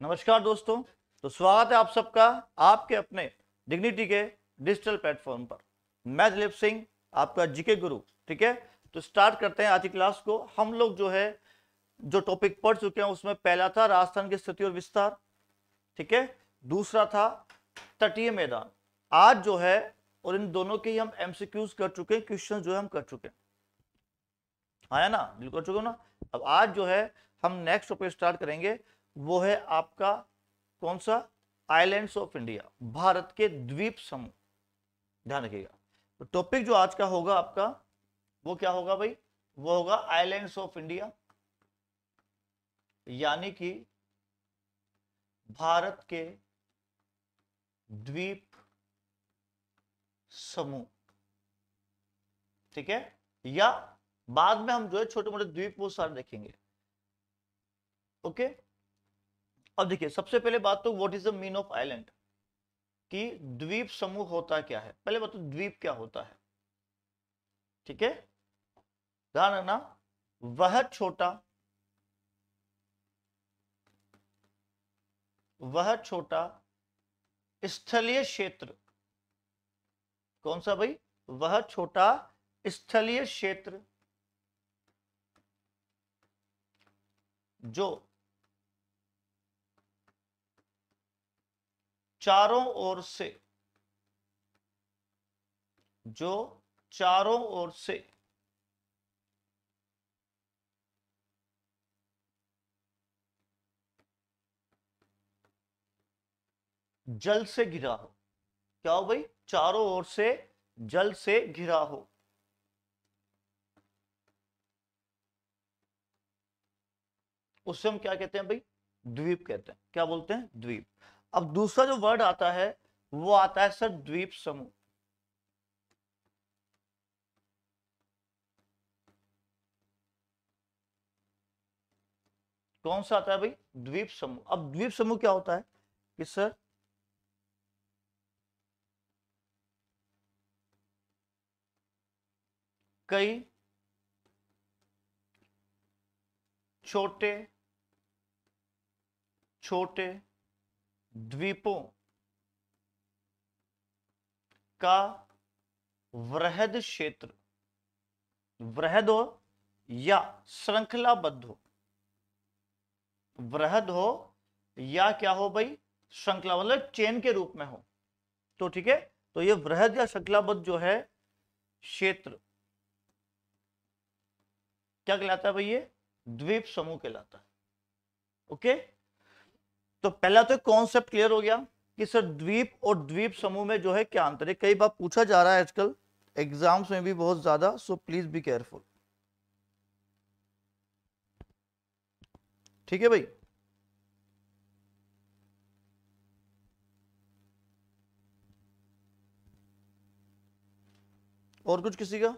नमस्कार दोस्तों तो स्वागत है आप सबका आपके अपने डिग्निटी के डिजिटल प्लेटफॉर्म पर। मैं दिलीप सिंह, आपका जीके गुरु ठीक है? तो स्टार्ट करते हैं आज की क्लास को। हम लोग जो है, जो टॉपिक पढ़ चुके हैं, उसमें पहला था राजस्थान की स्थिति और विस्तार, ठीक है? दूसरा था तटीय मैदान। आज जो है, और इन दोनों के ही हम एमसीक्यूज कर चुके हैं क्वेश्चन जो है हम कर चुके हैं। आया ना? बिल्कुल चुके ना? अब आज जो है, हम नेक्स्ट टॉपिक स्टार्ट करेंगे। वो है आपका कौन सा? आइलैंड्स ऑफ़ इंडिया भारत के द्वीप समूह। ध्यान रखिएगा। तो टॉपिक जो आज का होगा आपका, वो क्या होगा भाई? वो होगा आइलैंड्स ऑफ़ इंडिया यानी कि भारत के द्वीप समूह। ठीक है? या बाद में हम जो है छोटे मोटे द्वीप वो सारे देखेंगे। ओके? अब देखिए, सबसे पहले बात तो what is the mean of island कि द्वीप समूह होता क्या है? पहले बात तो द्वीप क्या होता है? ठीक है? ध्यान रखना, वह छोटा वह छोटा स्थलीय क्षेत्र। कौन सा भाई? वह छोटा स्थलीय क्षेत्र, जो चारों ओर से, जो चारों ओर से, जल से घिरा हो। क्या हो भाई? चारों ओर से जल से घिरा हो। उससे हम क्या कहते हैं भाई? द्वीप कहते हैं। क्या बोलते हैं? द्वीप। अब दूसरा जो वर्ड आता है, वो आता है सर द्वीप समूह। कौन सा आता है भाई? द्वीप समूह। अब द्वीप समूह क्या होता है? कि सर, कई छोटे छोटे द्वीपों का वृहद क्षेत्र, वृहद हो या श्रृंखलाबद्ध हो। वृहद हो या क्या हो भाई? श्रृंखला मतलब चेन के रूप में हो। तो ठीक है तो ये वृहद या श्रृंखलाबद्ध जो है क्षेत्र, क्या कहलाता है भाई ये? द्वीप समूह कहलाता है। ओके? तो पहला तो कॉन्सेप्ट क्लियर हो गया कि सर द्वीप और द्वीप समूह में जो है क्या अंतर है? कई बार पूछा जा रहा है आजकल एग्ज़ाम्स में भी बहुत ज़्यादा सो प्लीज़ बी केयरफुल ठीक है भाई? और कुछ किसी का?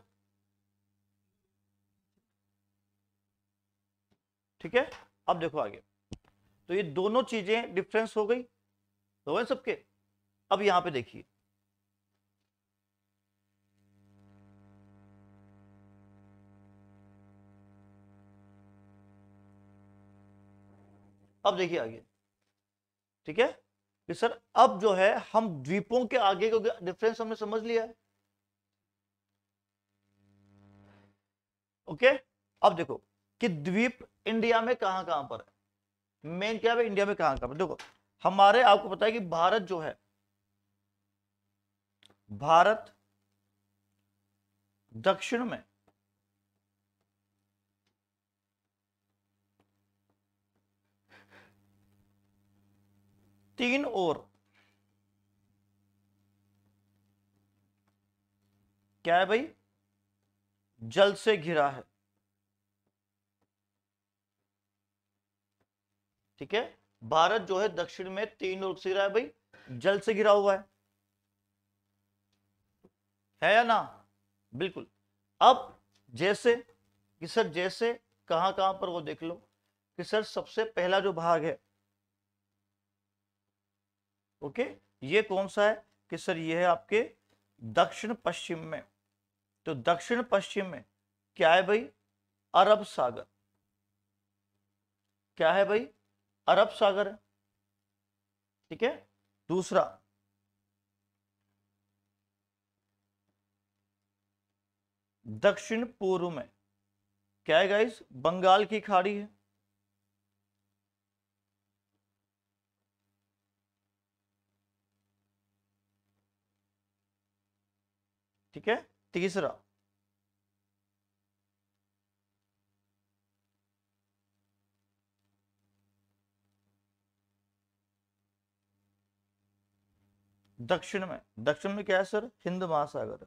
ठीक है? अब देखो आगे। तो ये दोनों चीज़ें डिफरेंस हो गई। हो गए सबके। अब यहाँ पे देखिए। अब देखिए आगे। ठीक है? कि सर, अब जो है, हम द्वीपों के आगे का डिफरेंस हमने समझ लिया है। ओके? अब देखो, कि द्वीप इंडिया में कहाँ कहाँ पर है? मेन क्या है इंडिया में कहाँ पर देखो, हमारे आपको पता है कि भारत जो है, भारत दक्षिण में तीन और क्या है भाई? जल से घिरा है। ठीक है? भारत जो है दक्षिण में तीन ओर से रहा है भाई, जल से घिरा हुआ है। है या ना? बिल्कुल। अब जैसे, कि सर जैसे, कहाँ कहाँ पर वो देख लो, कि सर सबसे पहला जो भाग है, ओके, ये कौन सा है? कि सर ये है आपके दक्षिण पश्चिम में। तो दक्षिण पश्चिम में क्या है भाई? अरब सागर। क्या है भाई? अरब सागर है। ठीक है? दूसरा, दक्षिण पूर्व में, क्या है गाइस बंगाल की खाड़ी है। ठीक है? तीसरा दक्षिण में दक्षिण में क्या है सर? हिंद महासागर।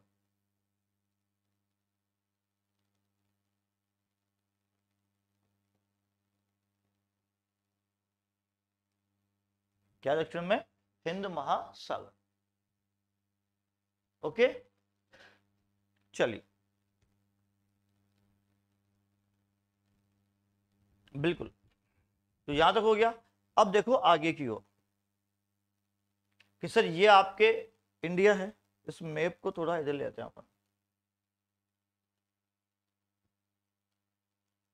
क्या दक्षिण में? हिंद महासागर। ओके? चलिए। बिल्कुल। तो यहाँ तक हो गया अब देखो आगे की ओर। कि सर ये आपके इंडिया है, इस मैप को थोड़ा इधर ले आते हैं अपन।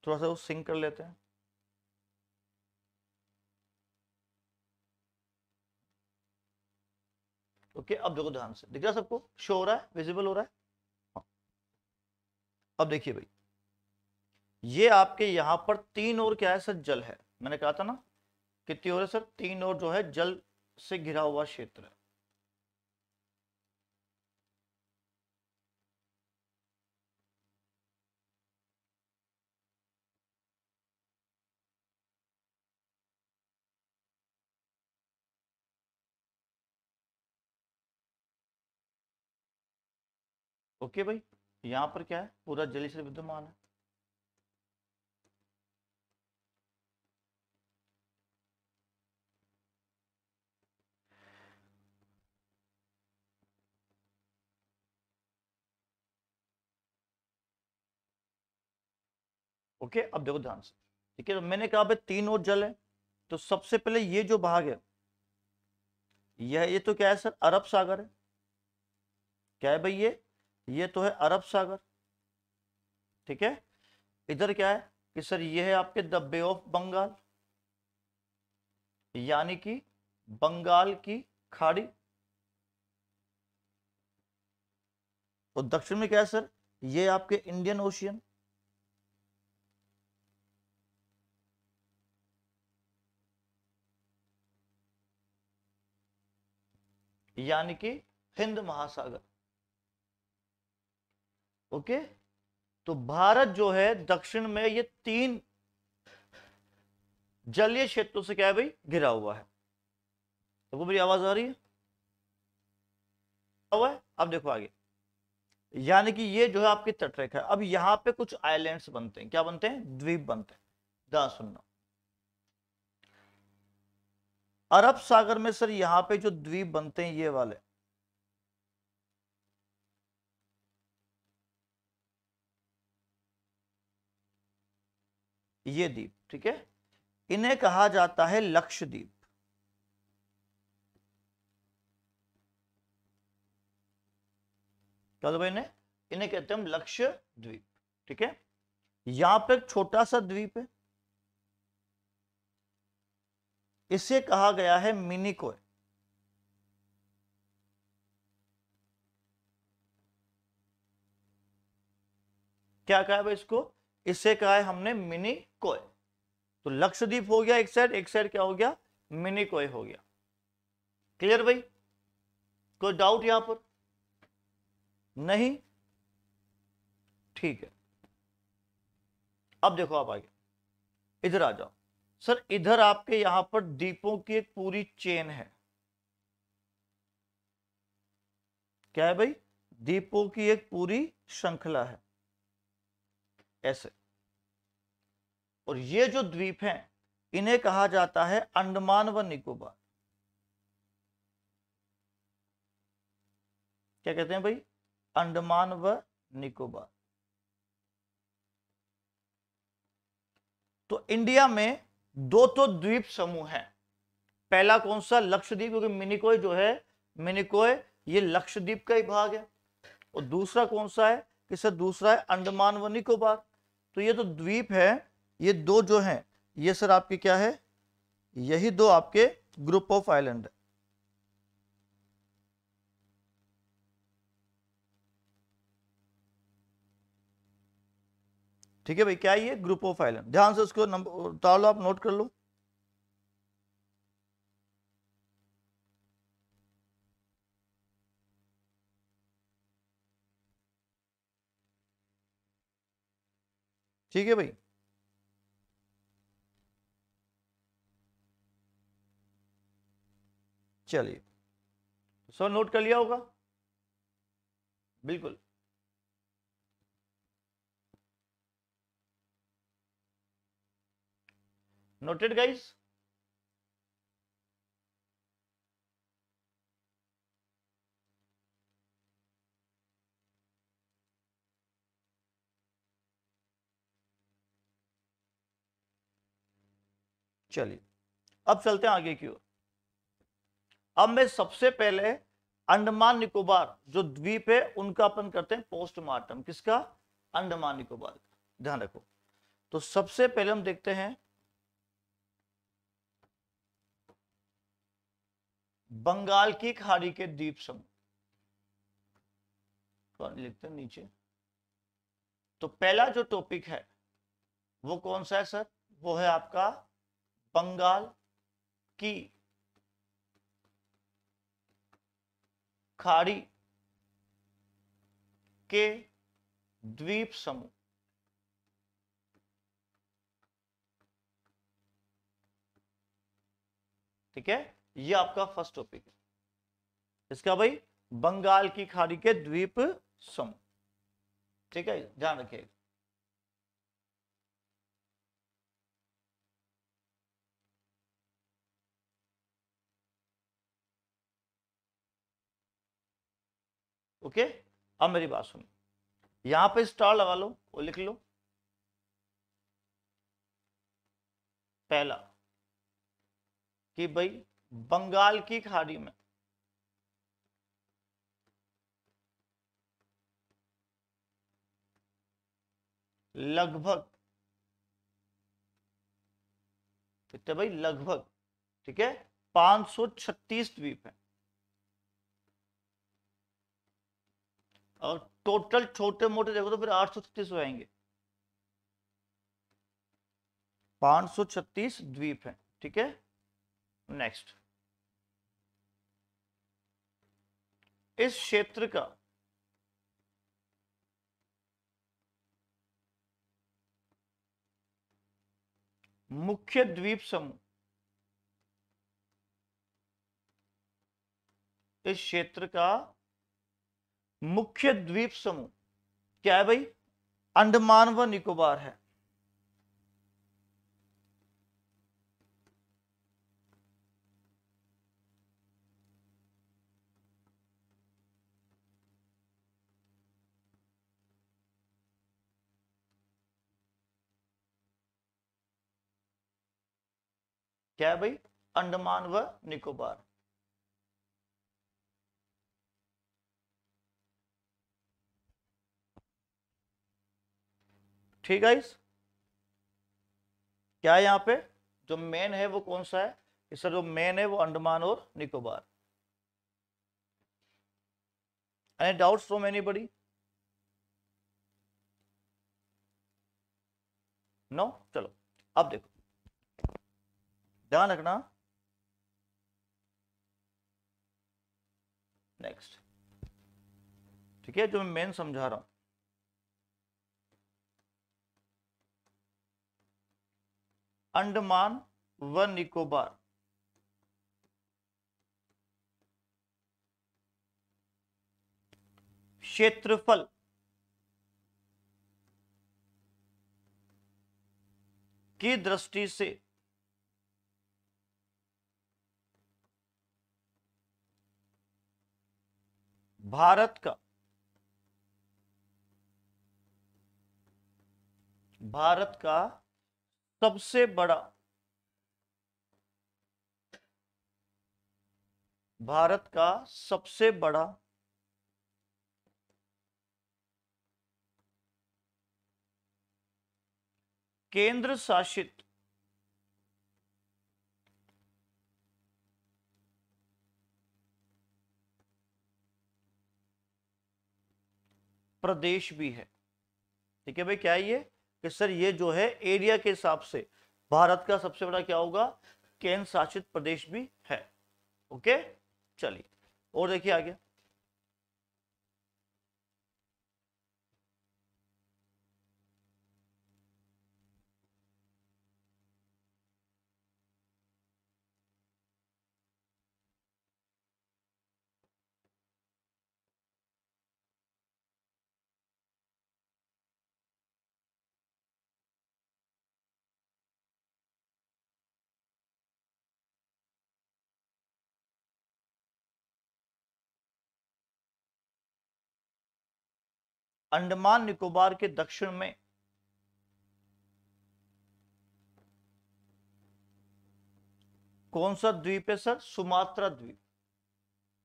थोड़ा सा वो सिंक कर लेते हैं। ओके, अब देखो ध्यान से। दिख रहा सबको? शो हो रहा है? विजिबल हो रहा है? हाँ। अब देखिए भाई। ये आपके यहाँ पर तीन और क्या है सर? जल है। मैंने कहा था ना? कितनी और है सर? तीन और जो है जल से घिरा हुआ क्षेत्र है। ओके भाई, यहाँ पर क्या है? पूरा जल विद्यमान है। ओके, अब देखो ध्यान से। ठीक है तो मैंने कहा, भाई, तीन और जल है। तो सबसे पहले ये जो भाग है, यह, ये तो क्या है सर? अरब सागर है। क्या है भाई ये? ये तो है अरब सागर। ठीक है? इधर क्या है कि सर, ये है आपके द बे ऑफ़ बंगाल। यानी कि बंगाल की खाड़ी। और दक्षिण में क्या है सर? ये आपके इंडियन ओशियन। यानी कि हिंद महासागर। ओके? तो भारत जो है, दक्षिण में ये तीन जलीय क्षेत्रों से क्या है भाई? घिरा हुआ है। तो मेरी आवाज़ आ रही है? हुआ है? अब देखो आगे। यानी कि ये जो है आपकी तटरेखा है। अब यहाँ पे कुछ आइलैंड्स बनते हैं। क्या बनते हैं? द्वीप बनते हैं। सुनना। अरब सागर में सर यहाँ पे जो द्वीप बनते हैं, ये वाले। ये द्वीप, ठीक है? इन्हें कहा जाता है लक्षद्वीप। क्या भाई इन्हें इन्हें कहते हैं हम लक्ष्य द्वीप ठीक है? यहाँ पे एक छोटा सा द्वीप है। इसे कहा गया है मिनिकोय। क्या कहा है इसको? इसे कहा है हमने मिनी कोय तो लक्षद्वीप हो गया एक साइड एक साइड क्या हो गया? मिनी कोय हो गया। क्लियर भाई? कोई डाउट यहाँ पर? नहीं? ठीक है। अब देखो आप आगे। इधर आ जाओ। सर, इधर आपके यहाँ पर द्वीपों की एक पूरी चेन है। क्या है भाई? दीपों की एक पूरी श्रृंखला है। ऐसे। और ये जो द्वीप हैं, इन्हें कहा जाता है अंडमान व निकोबार। क्या कहते हैं भाई? अंडमान व निकोबार। तो इंडिया में दो तो द्वीप समूह है। पहला कौन सा? लक्षद्वीप, क्योंकि मिनिकोय जो है, मिनिकोय, ये लक्षद्वीप का ही भाग है। और दूसरा कौन सा है? कि सर दूसरा है अंडमान व निकोबार तो ये तो द्वीप है, ये दो जो हैं, ये सर आपके क्या है? यही दो आपके ग्रुप ऑफ़ आइलैंड है। ठीक है भाई, क्या ये? ग्रुप ऑफ़ आइलैंड ध्यान से उसको नंबर उतार लो आप नोट कर लो। ठीक है भाई। चलिए। सर नोट कर लिया होगा? बिल्कुल। नोटेड गाइस चलिए, अब चलते हैं आगे की ओर। अब मैं सबसे पहले अंडमान निकोबार, जो द्वीप है, उनका अपन करते हैं पोस्टमार्टम। किसका? अंडमान निकोबार का। ध्यान रखो। तो सबसे पहले हम देखते हैं बंगाल की खाड़ी के द्वीप समूह। लिखते हैं नीचे। तो पहला जो टॉपिक है, वो कौन सा है सर? वो है आपका बंगाल की खाड़ी के द्वीप समूह। ठीक है? ये आपका फ़र्स्ट टॉपिक है। इसका भाई, बंगाल की खाड़ी के द्वीप समूह। ठीक है, ध्यान रखिएगा। ओके, अब मेरी बात सुनो। यहाँ पे स्टार लगा लो, वो लिख लो। पहला, कि भाई बंगाल की खाड़ी में। लगभग। कितने भाई, लगभग, ठीक है? 536 द्वीप है। और टोटल छोटे मोटे, देखो तो फिर आठ सौ छत्तीस हो जाएँगे। पाँच सौ छत्तीस द्वीप है, ठीक है? नेक्स्ट इस क्षेत्र का मुख्य द्वीप समूह इस क्षेत्र का मुख्य द्वीप समूह क्या है भाई? अंडमान व निकोबार है। क्या है भाई? अंडमान व निकोबार। ठीक है क्या है यहाँ पे? जो मेन है वो कौन सा है? इसका जो मेन है वो अंडमान और Nicobar. Any doubts from anybody no चलो, अब देखो। ध्यान रखना। नेक्स्ट ठीक है, जो मैं मेन समझा रहा हूँ। अंडमान व निकोबार क्षेत्रफल। की दृष्टि से भारत का भारत का सबसे बड़ा भारत का सबसे बड़ा केंद्र शासित प्रदेश भी है। ठीक है भाई, क्या ये? कि सर ये जो है एरिया के हिसाब से भारत का सबसे बड़ा क्या होगा? केंद्र शासित प्रदेश भी है। ओके चलिए, और देखिए आगे। अंडमान निकोबार के दक्षिण में। कौन सा द्वीप है सर? सुमात्रा द्वीप।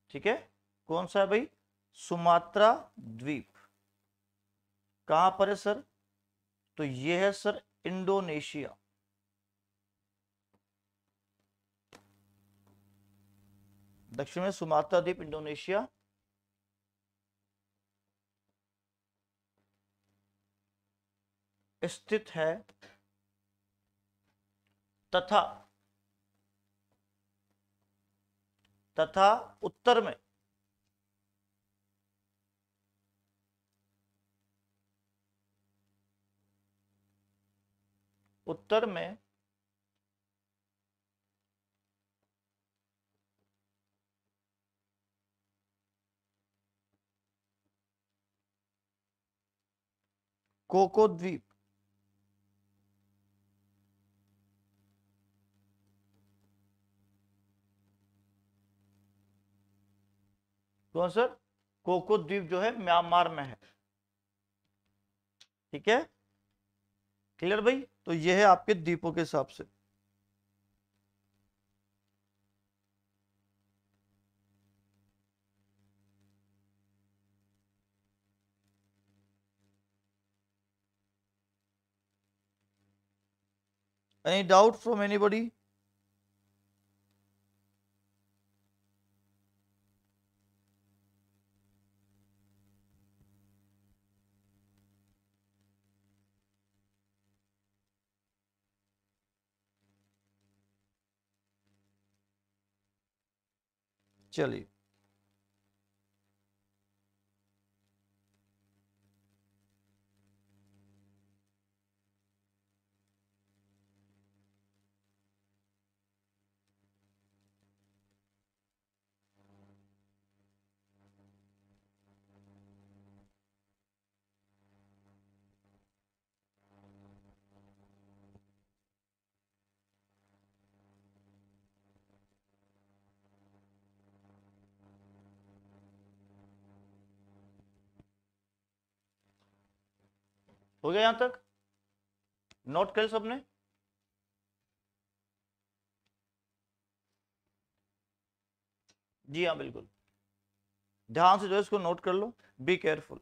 ठीक है? कौन सा है भाई? सुमात्रा द्वीप। कहाँ पर है सर? तो ये है सर इंडोनेशिया। दक्षिण में सुमात्रा द्वीप, इंडोनेशिया। स्थित है तथा तथा उत्तर में उत्तर में कोको द्वीप कौन सर? कोको द्वीप जो है म्यांमार में है। ठीक है? क्लियर भाई? तो ये है आपके द्वीपों के हिसाब से। Any doubt from anybody? चलिए हो गया यहाँ तक? नोट कर सबने? जी हाँ बिल्कुल। ध्यान से जो है इसको नोट कर लो। बी केयरफुल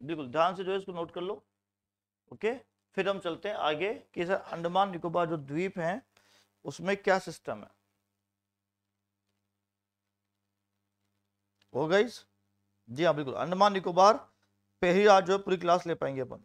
बिल्कुल, ध्यान से जो है इसको नोट कर लो। ओके फिर हम चलते हैं आगे कि सर अंडमान निकोबार जो द्वीप हैं, उसमें क्या सिस्टम है? हो गई? जी हाँ बिल्कुल। अंडमान निकोबार पे ही आज जो है पूरी क्लास ले पाएँगे अपन।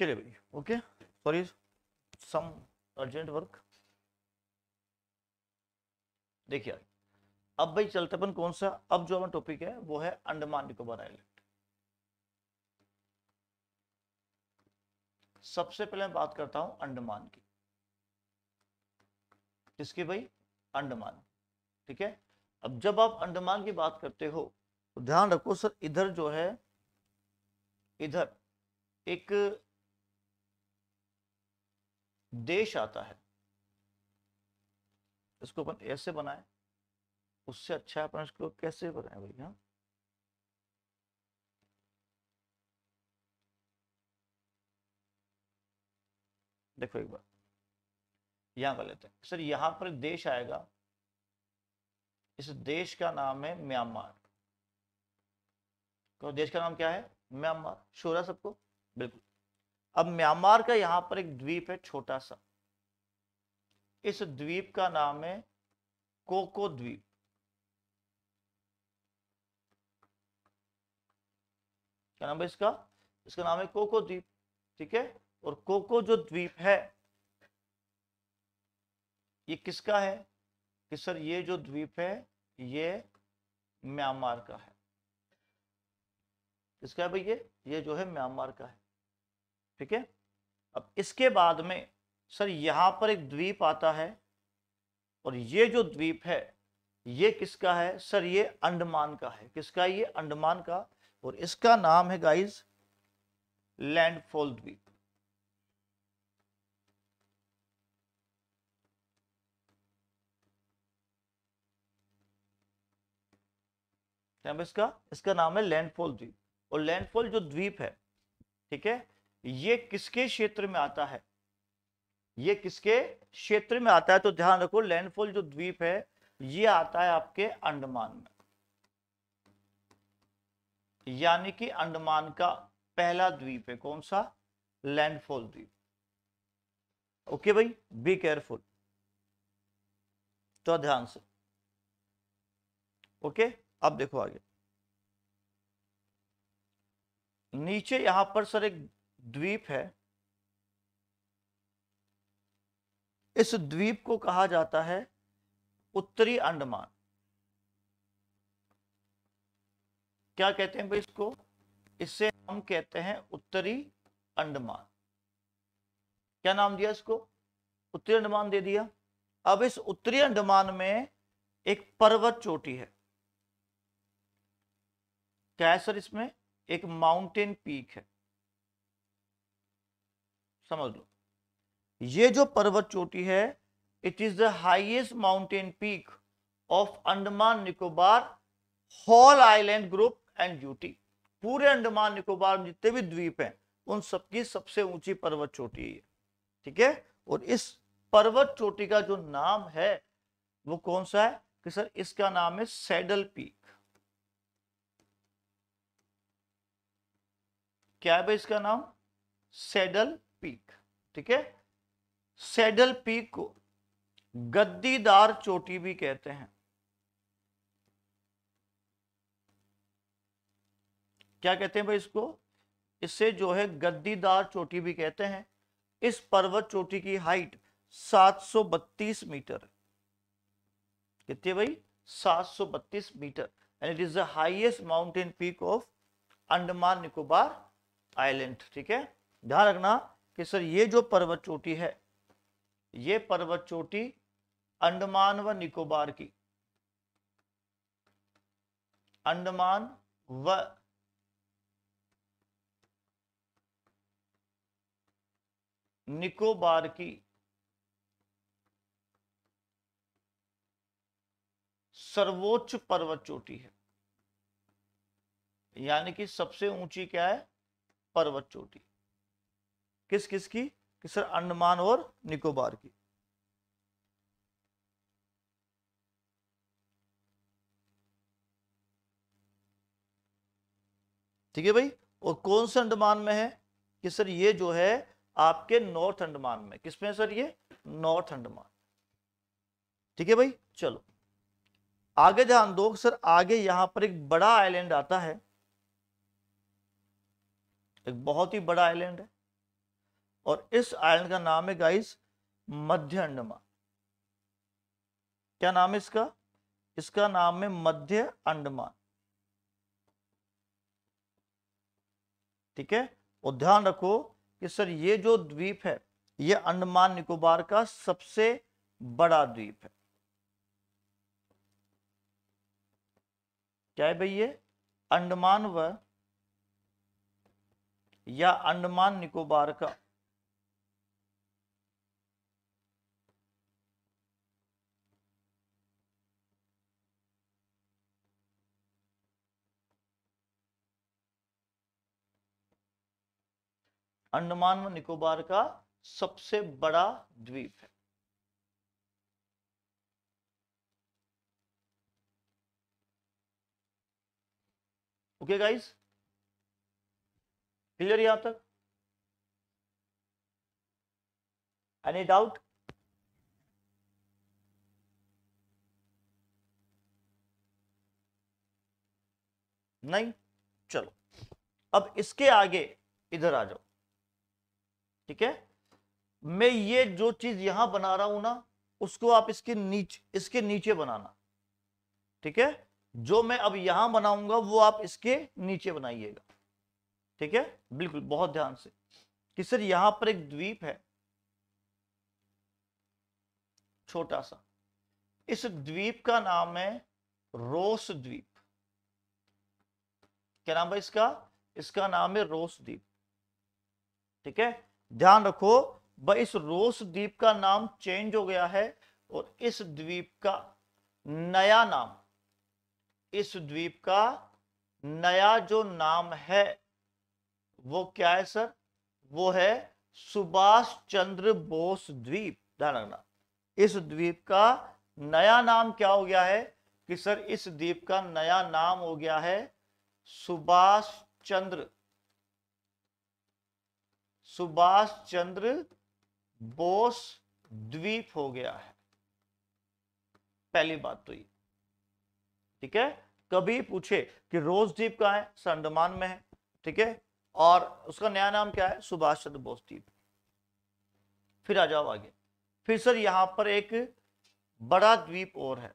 चलिए भाई, okay sorry some urgent work देखिए अब भाई चलते अपन कौन सा, अब जो हमारा टॉपिक है, वो है अंडमान निकोबार आइलैंड सबसे पहले मैं बात करता हूँ अंडमान की. किसकी भाई? अंडमान, ठीक है? अब जब आप अंडमान की बात करते हो तो ध्यान रखो सर, इधर जो है, इधर एक देश आता है, इसको अपन ऐसे बनाए, उससे अच्छा अपन इसको कैसे बनाए भैया? देखो एक बार, यहाँ कर लेते हैं। सर, यहाँ पर देश आएगा, इस देश का नाम है म्यांमार। तो देश का नाम क्या है? म्यांमार। शोर सबको? बिल्कुल। अब म्यांमार का यहाँ पर एक द्वीप है छोटा सा। इस द्वीप का नाम है कोको द्वीप। क्या नाम है इसका? इसका नाम है कोको द्वीप, ठीक है? और कोको जो द्वीप है, ये किसका है? कि सर, ये जो द्वीप है, ये म्यांमार का है। किसका है भाई ये ये जो है म्यांमार का है। ठीक है? अब इसके बाद में, सर, यहाँ पर एक द्वीप आता है, और ये जो द्वीप है, ये किसका है? सर, ये अंडमान का है। किसका ये? अंडमान का। और इसका नाम है गाइस लैंडफॉल द्वीप। इसका इसका नाम है लैंडफॉल द्वीप। और लैंडफॉल जो द्वीप है, ठीक है ये किसके क्षेत्र में आता है? ये किसके क्षेत्र में आता है? तो ध्यान रखो लैंडफॉल जो द्वीप है, ये आता है आपके अंडमान में। यानी कि अंडमान का पहला द्वीप है कौन सा? लैंडफॉल द्वीप। ओके भाई बी केयरफुल तो ध्यान से। ओके अब देखो आगे। नीचे यहाँ पर सर एक द्वीप है, इस द्वीप को कहा जाता है उत्तरी अंडमान। क्या कहते हैं भाई इसको? इससे हम कहते हैं उत्तरी अंडमान। क्या नाम दिया इसको? उत्तरी अंडमान दे दिया। अब इस उत्तरी अंडमान में एक पर्वत चोटी है। क्या है सर इसमें? एक माउंटेन पीक है। समझ लो। ये जो पर्वत चोटी है it is the highest mountain peak of Andaman Nicobar whole island group and UT पूरे अंडमान, निकोबार में जितने भी द्वीप हैं, उन सबकी सबसे ऊँची पर्वत चोटी है ठीक है? और इस पर्वत चोटी का जो नाम है, वो कौन सा है? कि सर, इसका नाम है सैडल पीक। क्या है भाई इसका नाम? सैडल पीक ठीक है? सैडल पीक को गद्दीदार चोटी भी कहते हैं। क्या कहते हैं भाई इसको? इससे जो है गद्दीदार चोटी भी कहते हैं। इस पर्वत चोटी की हाइट 732 मीटर। कितनी भाई? 732 metre. And it is the highest mountain peak of Andaman Nicobar island ठीक है? ध्यान रखना कि सर ये जो पर्वत चोटी है, ये पर्वत चोटी अंडमान व निकोबार की। अंडमान व निकोबार की सर्वोच्च पर्वत चोटी है। यानी कि सबसे ऊँची क्या है? पर्वत चोटी। किस किस की? कि सर अंडमान और निकोबार की। ठीक है भाई? और कौन से अंडमान में है? कि सर ये जो है आपके नॉर्थ अंडमान में। किसमें सर ये? नॉर्थ अंडमान। ठीक है भाई? चलो। आगे ध्यान दो सर आगे यहाँ पर एक बड़ा आइलैंड आता है। एक बहुत ही बड़ा आइलैंड है। और इस आइलैंड का नाम है गाइस मध्य अंडमान क्या नाम है इसका? इसका नाम है मध्य अंडमान ठीक है? और ध्यान रखो कि सर, ये जो द्वीप है, ये अंडमान निकोबार का सबसे बड़ा द्वीप है। क्या है भाई ये अंडमान व या अंडमान निकोबार का। अंडमान व निकोबार का सबसे बड़ा द्वीप है। ओके गाइस क्लियर यहाँ तक? एनी डाउट नहीं? चलो। अब इसके आगे इधर आ जाओ। ठीक है? मैं ये जो चीज़ यहाँ बना रहा हूँ ना, उसको आप इसके नीचे इसके नीचे बनाना। ठीक है? जो मैं अब यहाँ बनाऊँगा, वो आप इसके नीचे बनाइएगा। ठीक है? बिल्कुल, बहुत ध्यान से। कि सर, यहाँ पर एक द्वीप है। छोटा सा। इस द्वीप का नाम है रोस द्वीप। क्या नाम है इसका? इसका नाम है रोस द्वीप। ठीक है? ध्यान रखो, भाई इस रोस द्वीप का नाम चेंज हो गया है और इस द्वीप का नया नाम, इस द्वीप का नया जो नाम है, वो क्या है सर? वो है सुभाष चंद्र बोस द्वीप, ध्यान रखना। इस द्वीप का नया नाम क्या हो गया है? कि सर इस द्वीप का नया नाम हो गया है सुभाष चंद्र। सुभाष चंद्र बोस द्वीप हो गया है। पहली बात तो ये। ठीक है? कभी पूछे कि रोज द्वीप कहाँ है? सर अंडमान में है। ठीक है? और उसका नया नाम क्या है? सुभाष चंद्र बोस द्वीप। फिर आ जाओ आगे। फिर सर यहाँ पर एक बड़ा द्वीप और है।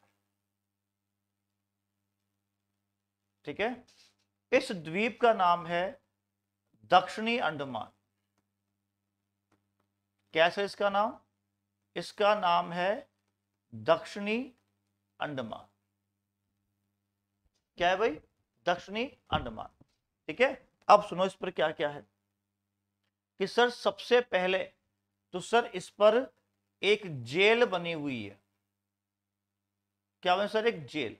ठीक है? इस द्वीप का नाम है दक्षिणी अंडमान। कैसे इसका नाम? इसका नाम है दक्षिणी अंडमान। क्या है भाई? दक्षिणी अंडमान। ठीक है? अब सुनो इस पर क्या क्या है। कि सर, सबसे पहले तो सर, इस पर एक जेल बनी हुई है। क्या बने सर? एक जेल।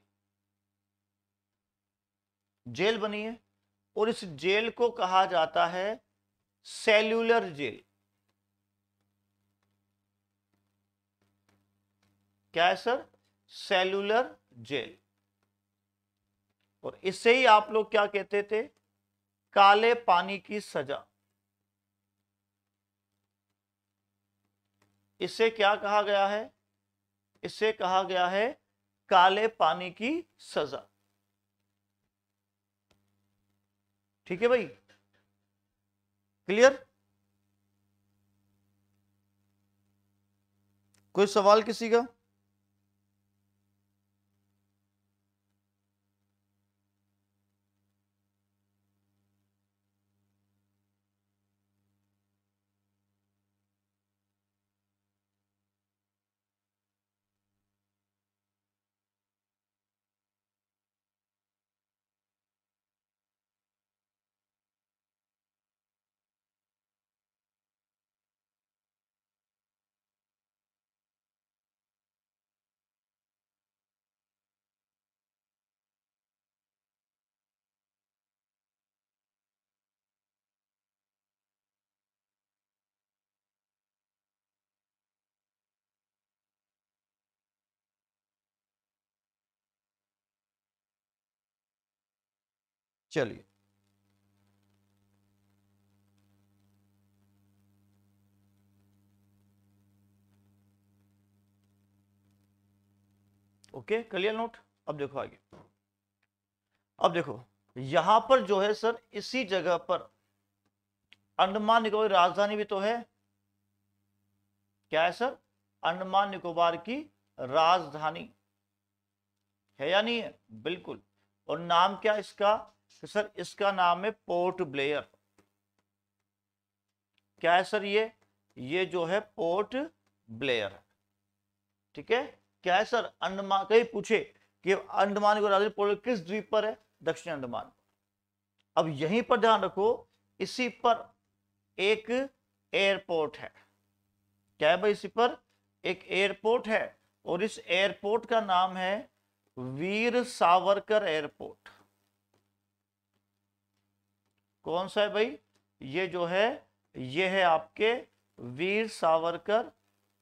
जेल बनी है। और इस जेल को कहा जाता है सेल्यूलर जेल। क्या है सर? Cellular jail. और इससे ही आप लोग क्या कहते थे? काले पानी की सजा। इसे क्या कहा गया है? इसे कहा गया है काले पानी की सजा। ठीक है भाई? क्लियर? कोई सवाल किसी का? चलिए। Okay, clear note? अब देखो आगे। अब देखो, यहाँ पर जो है सर, इसी जगह पर अंडमान निकोबार राजधानी भी तो है। क्या है सर? अंडमान निकोबार की राजधानी। है या नहीं है? बिल्कुल। और नाम क्या इसका? तो सर इसका नाम है पोर्ट ब्लेयर। क्या है सर ये? ये जो है पोर्ट ब्लेयर। ठीक है? क्या है सर? अंडमान, कहीं पूछे कि अंडमान राजधानी पोर्ट किस द्वीप पर है? दक्षिण अंडमान अब यहीं पर ध्यान रखो, इसी पर एक एयरपोर्ट है। क्या है भाई इसी पर? एक एयरपोर्ट है और इस एयरपोर्ट का नाम है वीर सावरकर एयरपोर्ट। कौन सा है भाई? ये जो है, ये है आपके वीर सावरकर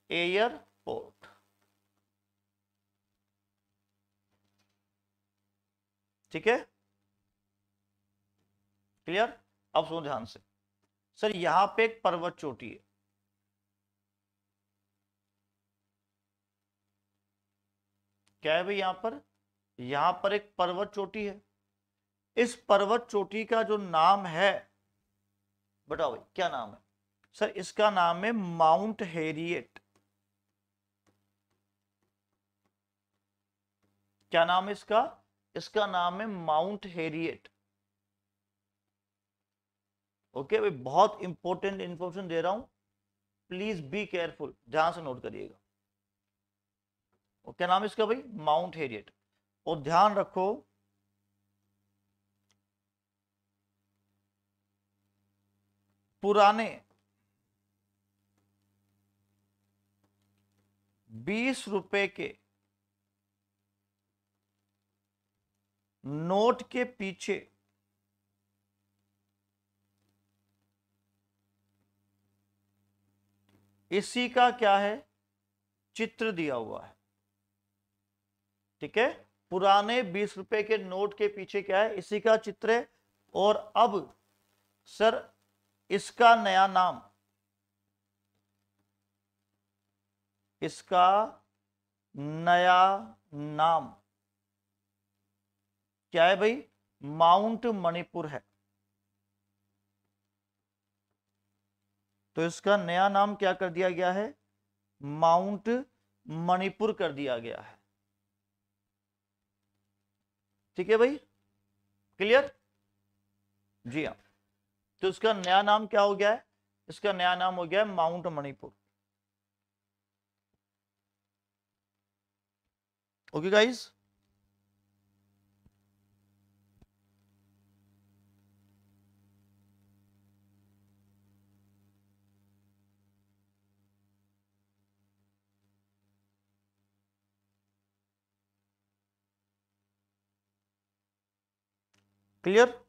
एयरपोर्ट। ठीक है? क्लियर? अब सुनो ध्यान से। सर, यहाँ पे एक पर्वत चोटी है। क्या है भाई यहाँ पर? यहाँ पर एक पर्वत चोटी है। इस पर्वत चोटी का जो नाम है, बताओ भाई, क्या नाम है? सर, इसका नाम है माउंट हेरिएट क्या नाम है इसका? इसका नाम है माउंट हेरिएट ओके भाई बहुत इंपॉर्टेंट इंफॉर्मेशन दे रहा हूँ। प्लीज़ बी केयरफुल ध्यान से नोट करिएगा। क्या नाम है इसका भाई? माउंट हेरिएट और ध्यान रखो पुराने बीस रुपए के नोट के पीछे इसी का क्या है? चित्र दिया हुआ है। ठीक है? पुराने बीस रुपए के नोट के पीछे क्या है? इसी का चित्र है। और अब, सर इसका नया नाम। इसका नया नाम। क्या है भाई? माउंट मणिपुर है। तो इसका नया नाम क्या कर दिया गया है? माउंट मणिपुर कर दिया गया है। ठीक है भाई? क्लियर? जी हाँ। तो इसका नया नाम क्या हो गया है? इसका नया नाम हो गया है Mount Manipur. Okay guys clear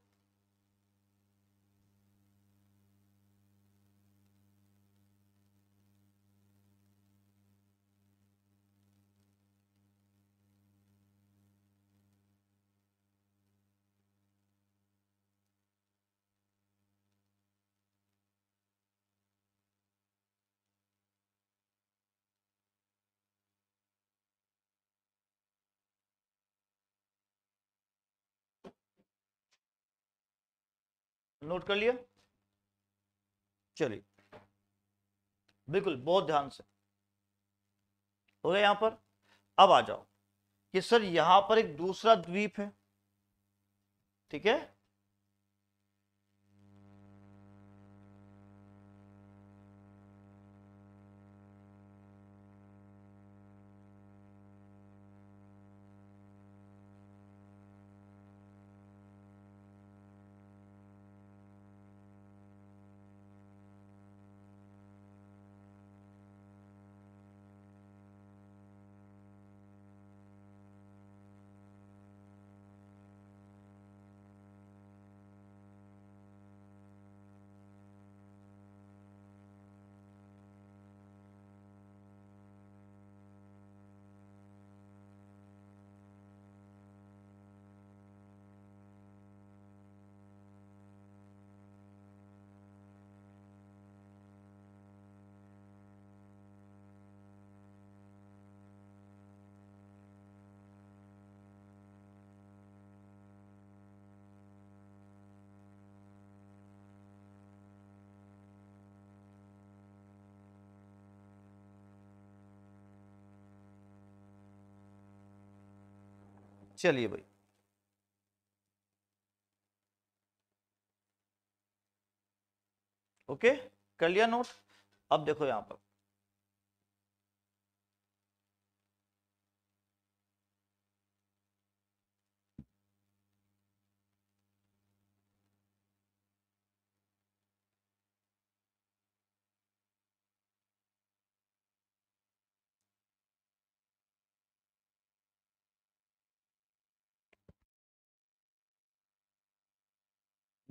note कर लिया? चलिए। बिल्कुल, बहुत ध्यान से। हो गया यहाँ पर? अब आ जाओ कि सर यहाँ पर एक दूसरा द्वीप है। ठीक है? चलिए भाई। ओके कर लिया नोट? अब देखो यहाँ पर।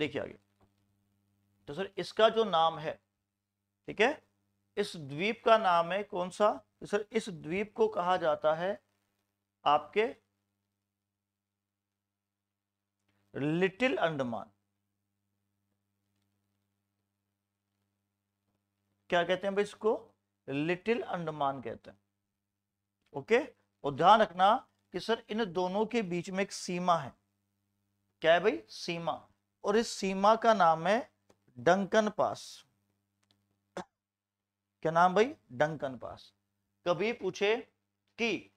देखिए आगे। तो सर, इसका जो नाम है, ठीक है? इस द्वीप का नाम है कौन सा? तो सर, इस द्वीप को कहा जाता है आपके लिटिल अंडमान। क्या कहते हैं भाई इसको? लिटिल अंडमान कहते हैं। ओके? और ध्यान रखना कि सर, इन दोनों के बीच में एक सीमा है। क्या है भाई? सीमा। और इस सीमा का नाम है डंकन पास। क्या नाम भाई? Duncan pass. कभी पूछे कि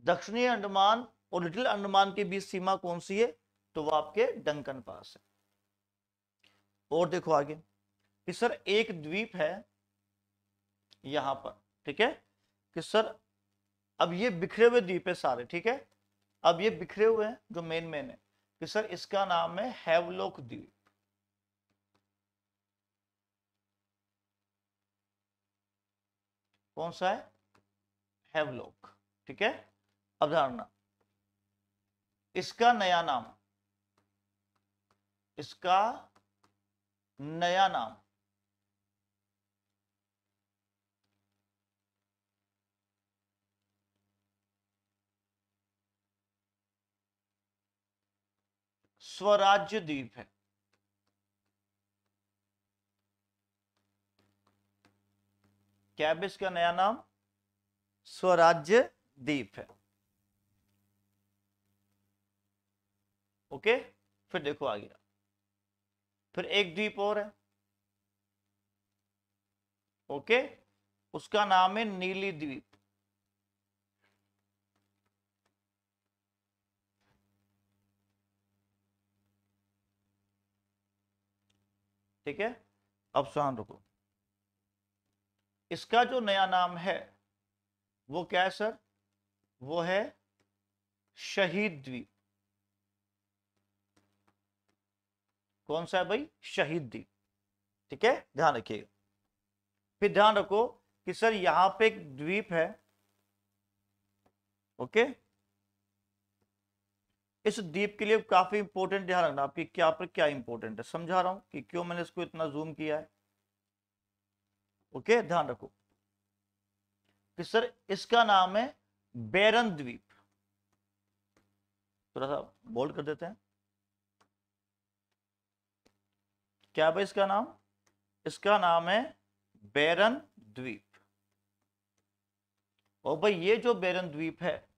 दक्षिणी अंडमान और लिटिल अंडमान के बीच सीमा कौन सी है? तो वो आपके डंकन पास है। और देखो आगे। कि सर, एक द्वीप है यहाँ पर, ठीक है? कि सर, अब ये बिखरे हुए द्वीप है सारे, ठीक है? अब ये बिखरे हुए हैं, जो मेन मेन है। कि सर इसका नाम है हैवलोक द्वीप। कौन सा है? हैवलोक। ठीक है? अवधारणा इसका नया नाम। इसका नया नाम। स्वराज्य द्वीप है। क्या इसका नया नाम स्वराज्य द्वीप है। ओके फिर देखो आगे। फिर एक द्वीप और है। ओके उसका नाम है नीली द्वीप। ठीक है? अब सुहान रुको। इसका जो नया नाम है, वो क्या है सर? वो है शहीद द्वीप। कौन सा है भाई? शहीद द्वीप। ठीक है? ध्यान रखिएगा। फिर ध्यान रखो कि सर, यहाँ पे एक द्वीप है। ओके? इस द्वीप के लिए काफ़ी इंपॉर्टेंट ध्यान रखना आपकी क्या पर क्या इंपॉर्टेंट है। समझा रहा हूँ कि क्यों मैंने इसको इतना जूम किया है। ओके ध्यान रखो कि सर इसका नाम है बैरन द्वीप। थोड़ा सा बोल्ड कर देते हैं। क्या भाई इसका नाम? इसका नाम है बैरन द्वीप। और भाई ये जो बैरन द्वीप है,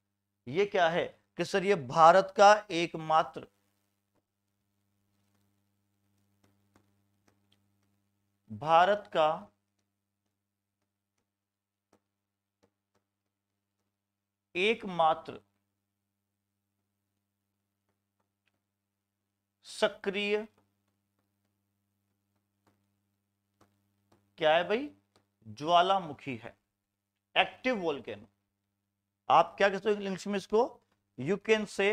ये क्या है? कि सर ये भारत का एकमात्र भारत का एकमात्र सक्रिय क्या है भाई? ज्वालामुखी है। Active volcano. आप क्या कहते हो इंग्लिश में इसको? You can say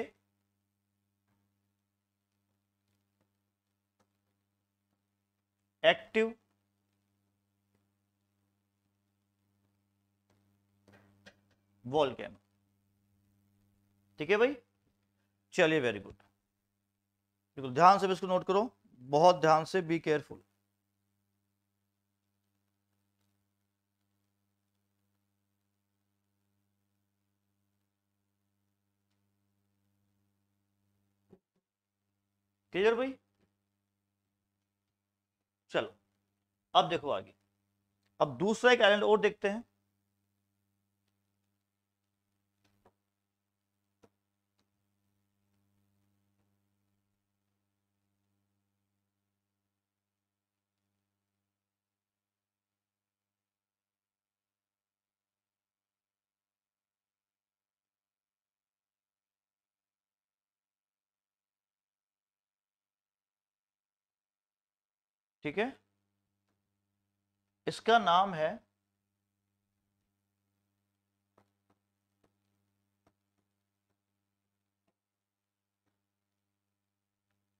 active volcano ठीक है भाई? चलिए वेरी गुड बिल्कुल, ध्यान से इसको नोट करो। बहुत ध्यान से बी केयरफुल क्लियर भाई? चलो अब देखो आगे। अब दूसरा एक आइलैंड और देखते हैं। ठीक है? इसका नाम है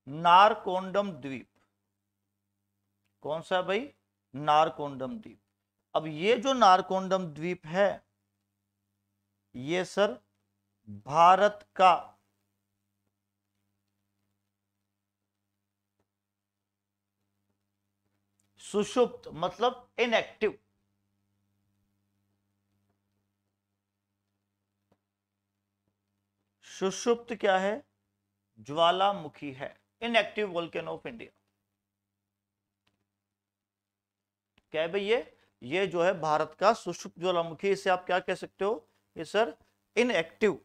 नारकोंडम द्वीप। कौन सा भाई? नारकोंडम द्वीप। अब ये जो नारकोंडम द्वीप है, ये सर भारत का सुषुप्त मतलब इनएक्टिव सुषुप्त क्या है? ज्वालामुखी है। इनएक्टिव वोल्केनो ऑफ़ इंडिया क्या है भाई ये ये जो है भारत का सुषुप्त ज्वालामुखी, इसे आप क्या कह सकते हो? ये सर इनएक्टिव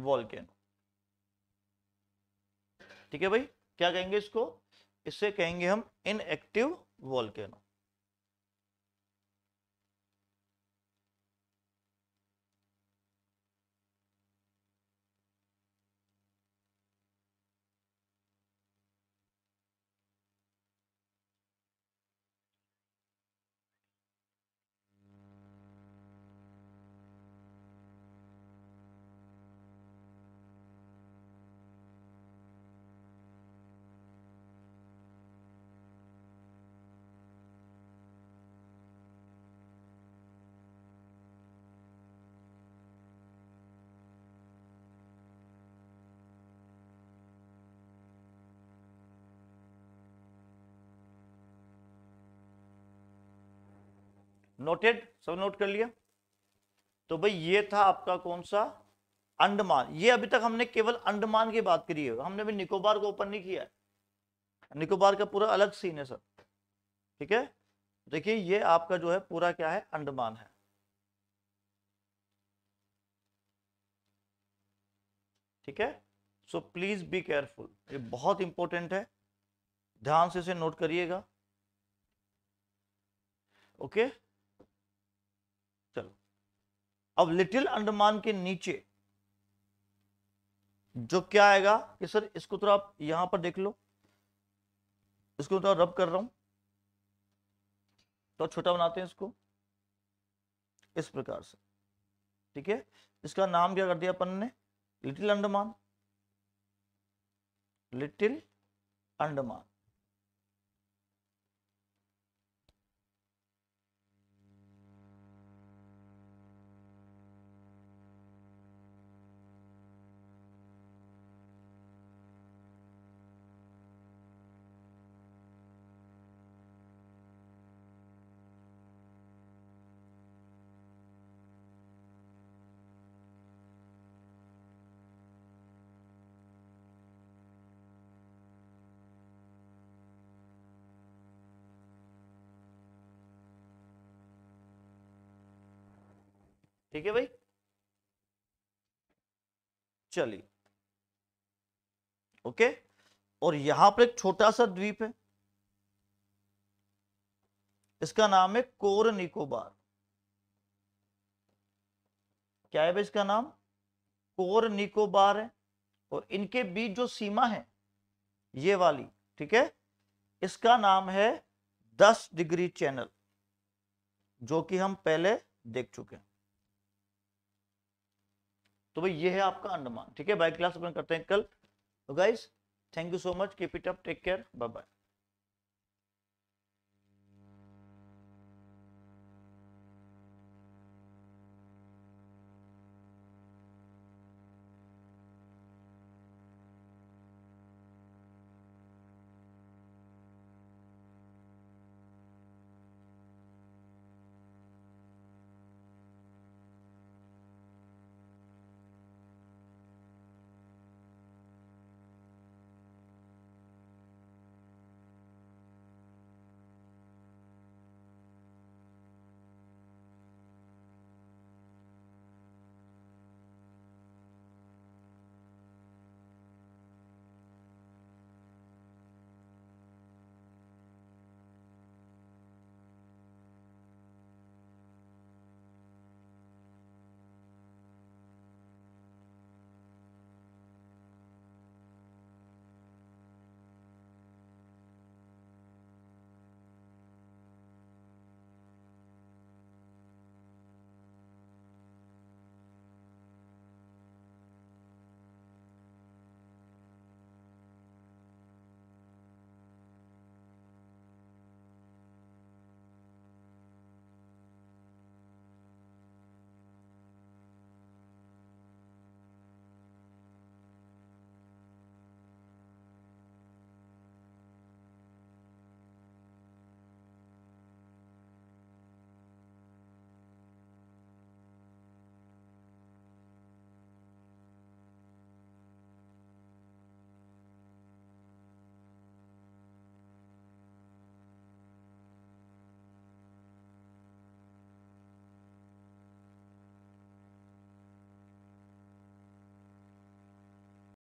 वॉल्केनो। ठीक है भाई? क्या कहेंगे इसको? इससे कहेंगे हम इनएक्टिव वॉल्केनो। नोटेड सब नोट कर लिया? तो भाई ये था आपका कौन सा? अंडमान। ये अभी तक हमने केवल अंडमान की बात करी है। हमने भी निकोबार को ओपन नहीं किया है। निकोबार का पूरा अलग सीन है सर। ठीक है? देखिए, ये आपका जो है, पूरा क्या है? अंडमान है। ठीक है? सो प्लीज़ बी केयरफुल ये बहुत इंपॉर्टेंट है। ध्यान से इसे नोट करिएगा। ओके चलो अब लिटिल अंडमान के नीचे, जो क्या आएगा कि सर, इसको थोड़ा आप यहाँ पर देख लो। इसको थोड़ा रब कर रहा हूँ। तो छोटा बनाते हैं इसको। इस प्रकार से। ठीक है? इसका नाम क्या कर दिया अपन ने? लिटिल अंडमान। लिटिल अंडमान। ठीक है भाई? चलिए। ओके? और यहाँ पर एक छोटा सा द्वीप है। इसका नाम है कोर निकोबार। क्या है भाई इसका नाम? कोर निकोबार है। और इनके बीच जो सीमा है, ये वाली, ठीक है? इसका नाम है 10 डिग्री चैनल, जो कि हम पहले देख चुके हैं। तो भाई ये है आपका अंडमान। ठीक है बाय क्लास अपन करते हैं कल। Guys thank you so much keep it up take care bye bye